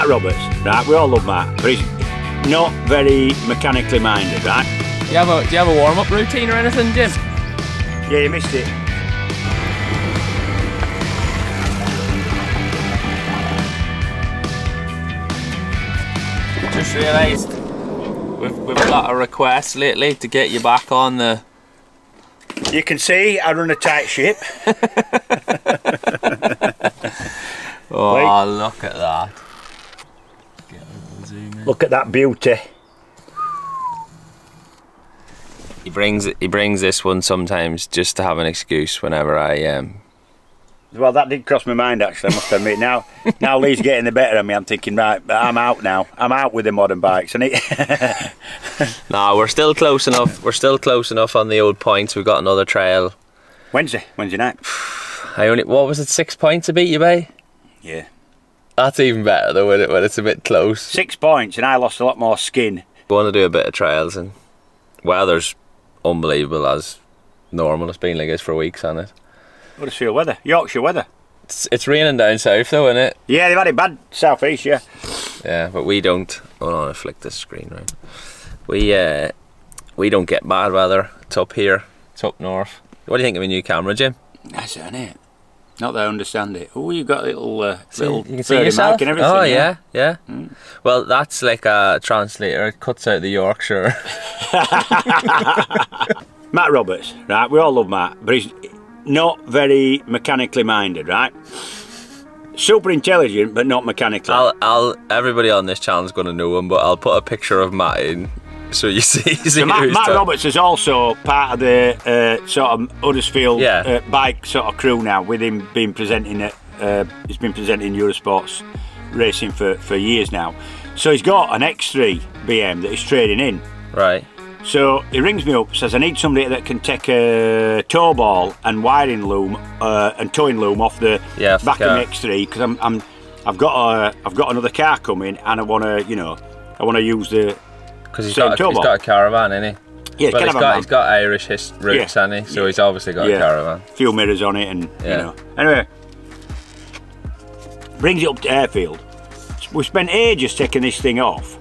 Matt Roberts, right? We all love Matt, but he's not very mechanically minded, right? Do you have a, do you have a warm-up routine or anything, Jim? Yeah, you missed it. Just realised we've, we've got a request lately to get you back on the You can see I run a tight ship. Oh, Wait. look at that. Get a little zoom in. Look at that beauty. He brings he brings this one sometimes just to have an excuse whenever I um Well, that did cross my mind actually. I must admit. Now, now Lee's getting the better of me. I'm thinking, right, I'm out now. I'm out with the modern bikes, and it. No, we're still close enough. We're still close enough on the old points. We've got another trail. Wednesday, Wednesday night. I only what was it, six points to beat you by? Yeah, That's even better though when, it, when it's a bit close. six points, and I lost a lot more skin. We want to do a bit of trails and weather's unbelievable as normal. It's been like this for weeks hasn't it. Huddersfield weather, Yorkshire weather. It's, it's raining down south though, isn't it? Yeah, they've had it bad southeast. Yeah. Yeah, but we don't. Hold on, I flick this screen right. We uh, we don't get bad weather. It's up here. It's up north. What do you think of a new camera, Jim? That's it, innit? Not that I understand it. Oh, you've got a little, uh, See- little you can see yourself. and everything. oh yeah, yeah. Well, that's like a translator. It cuts out the Yorkshire. Matt Roberts, right? We all love Matt, but he's not very mechanically minded, right? Super intelligent, but not mechanically. I'll, I'll. Everybody on this channel is going to know him, but I'll put a picture of Matt in so you see. see So Matt, Matt Roberts is also part of the uh, sort of Huddersfield Yeah. uh, bike sort of crew now, with him being presenting at, uh, he's been presenting Eurosports racing for, for years now. So he's got an X3 BM that he's trading in. Right. So he rings me up, says I need somebody that can take a tow ball and wiring loom uh, and towing loom off the Yeah, off the back of the X3 because I'm, I'm I've got a I've got another car coming and I want to you know I want to use the Because he's Same got, a, tow he's got a caravan, isn't he? yeah Well, he's got, he's got Irish his roots, Yeah. hasn't he? So Yeah. he's obviously got Yeah. a caravan. few mirrors on it and Yeah. you know anyway brings it up to airfield we spent ages taking this thing off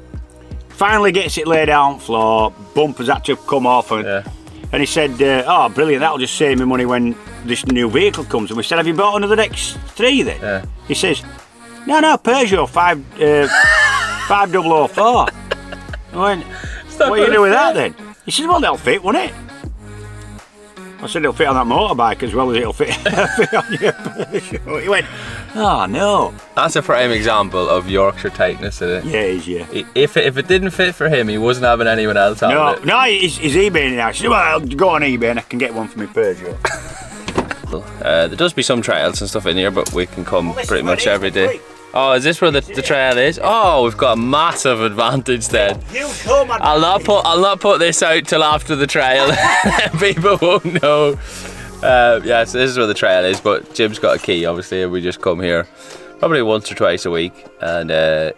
finally gets it laid out on floor bumpers had to come off and, Yeah. and he said uh, oh brilliant that'll just save me money when this new vehicle comes and we said have you bought another X3 then Yeah. he says no no Peugeot 5 uh, 5004 I went not what are you doing with that then? He said, well, they'll fit, won't it? I said, it'll fit on that motorbike as well as it'll fit, fit on your Peugeot. He went, oh, no. That's a prime example of Yorkshire tightness, isn't it? Yeah, it is, yeah. If it, if it didn't fit for him, he wasn't having anyone else having No, it. no, he's, he's eBaying it now. She said, well, I'll go on eBay and I can get one for my Peugeot. Uh, there does be some trails and stuff in here, but we can come this pretty much it is, every day. wait. Oh, is this where the, the trail is? Oh, we've got a massive advantage then. You come on. I'll not put I'll not put this out till after the trail. People won't know. Uh, yeah, so this is where the trail is, but Jim's got a key, obviously, and we just come here probably once or twice a week and uh,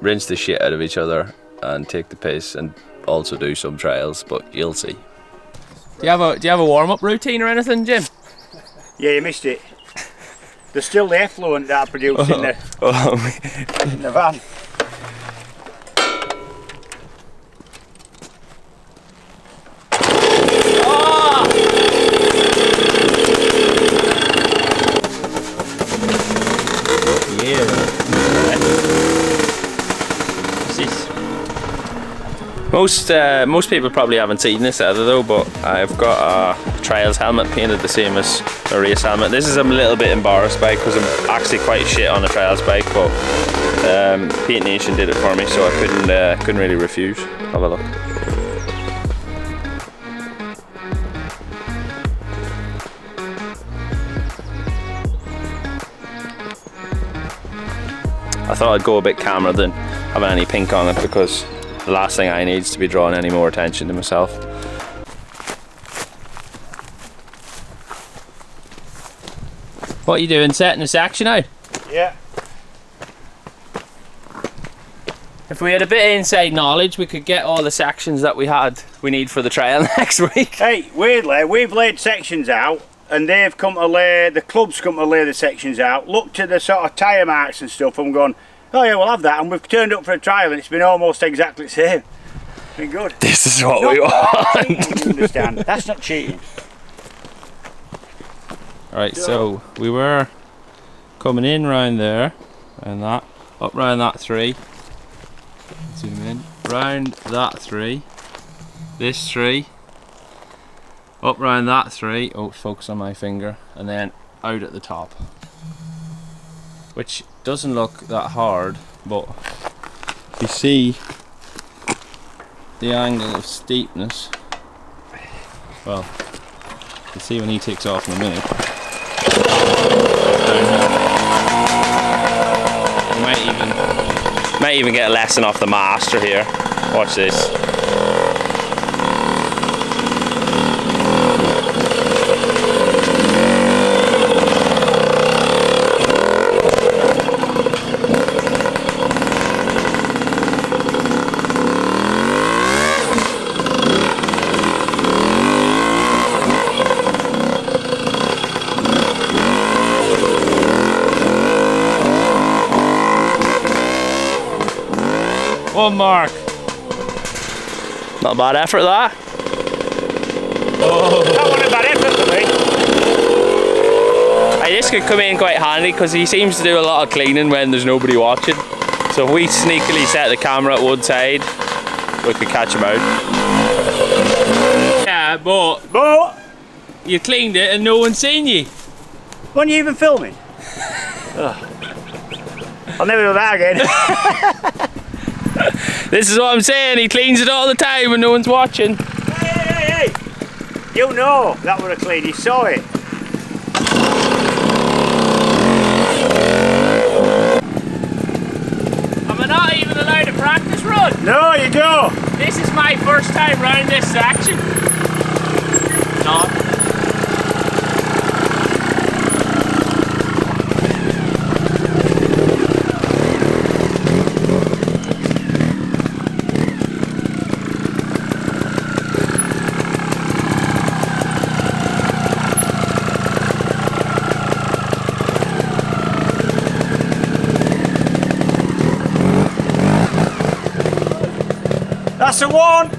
rinse the shit out of each other and take the piss and also do some trails, but you'll see. Do you have a do you have a warm up routine or anything, Jim? Yeah, you missed it. There's still the effluent that I produced in, the, Oh, in the van. Most uh, most people probably haven't seen this either though, but I've got a trials helmet painted the same as a race helmet. This is I'm a little bit embarrassed by because I'm actually quite shit on a trials bike, but um, Paint Nation did it for me, so I couldn't uh, couldn't really refuse. Have a look. I thought I'd go a bit calmer than having any pink on it because the last thing I need is to be drawing any more attention to myself. What are you doing, setting this action out? Yeah. If we had a bit of inside knowledge, we could get all the sections that we had we need for the trail next week. Hey, weirdly, we've laid sections out and they've come to lay, the club's come to lay the sections out, looked at the sort of tyre marks and stuff and gone, oh yeah, we'll have that. And we've turned up for a trial and it's been almost exactly the same. It's been good. This is what Not we want. cheating, understand? That's not cheating. Right, so we were coming in round there, and that, up round that three. Zoom in. Round that three. This three. Up round that three. Oh, focus on my finger. And then out at the top. Which doesn't look that hard, but you see the angle of steepness. Well, you see when he takes off in a minute. Might even might even get a lesson off the master here. Watch this. One mark. Not a bad effort that. Oh. That wasn't a bad effort for me. Hey, this could come in quite handy because he seems to do a lot of cleaning when there's nobody watching. So if we sneakily set the camera at one side, we could catch him out. Yeah, but But, you cleaned it and no one's seen you. weren't you even filming? I'll never do that again. This is what I'm saying, he cleans it all the time when no one's watching. hey, hey, hey, hey! You know that was a clean, you saw it. Am I not even allowed to practice run? No, you go. This is my first time round this section. Not. That's the one. If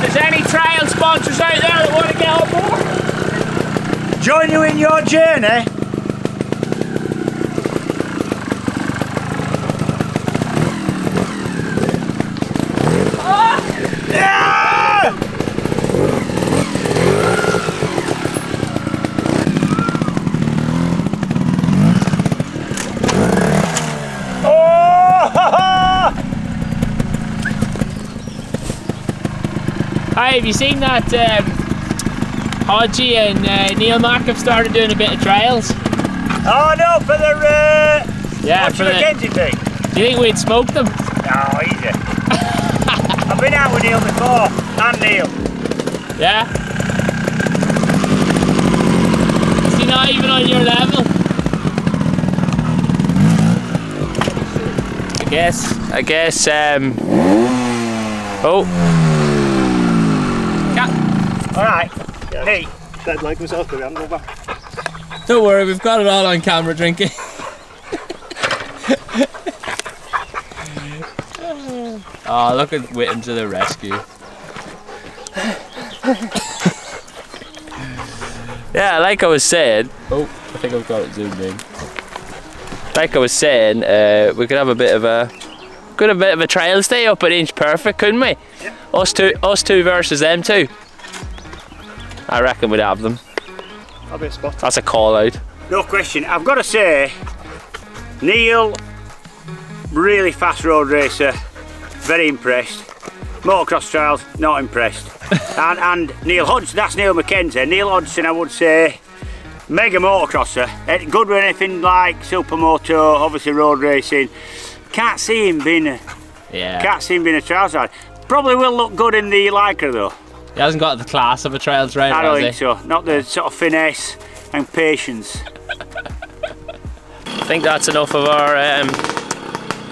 there's any trail sponsors out there that want to get on board, Join you in your journey. Yeah! Oh! Have you seen that um, Hodgie and uh, Niall Mack have started doing a bit of trials? Oh no, for the uh, Yeah, for the Mackenzie thing? do you think we'd smoke them? No, easy. I've been out with Neil before, and Neil. Yeah? Is he not even on your level? I guess, I guess, um... Oh. Ca- All right. Hey, Dead like myself, but I'm going back. Don't worry, we've got it all on camera drinking. oh, look at Witten to the rescue. yeah, like I was saying. Oh, I think I've got it zoomed in. Like I was saying, uh, we could have a bit of a could have a bit of a trial stay up at Inch Perfect, couldn't we? Yeah. Us two, us two versus them two. I reckon we'd have them. I'll be a spot. That's a call out. no question. I've got to say, Neil, really fast road racer, very impressed. Motocross trials, not impressed. and, and Neil Hodgson, that's Niall Mackenzie. Neil Hodgson, I would say, mega motocrosser. Good with anything like supermoto, obviously road racing. Can't see him being a, Yeah. can't see him being a trials rider. Probably will look good in the Lycra though. He hasn't got the class of a trials rider, I don't has think he? so. Not the sort of finesse and patience. I think that's enough of our um,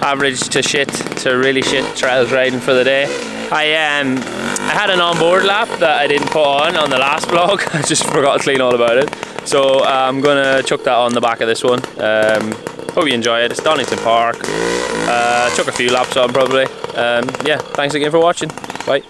average to shit to really shit trails riding for the day. I um I had an onboard lap that I didn't put on on the last vlog. I just forgot to clean all about it. So I'm gonna chuck that on the back of this one. Um, hope you enjoy it. It's Donington Park. Uh, chuck a few laps on probably. Um, yeah, thanks again for watching. Bye.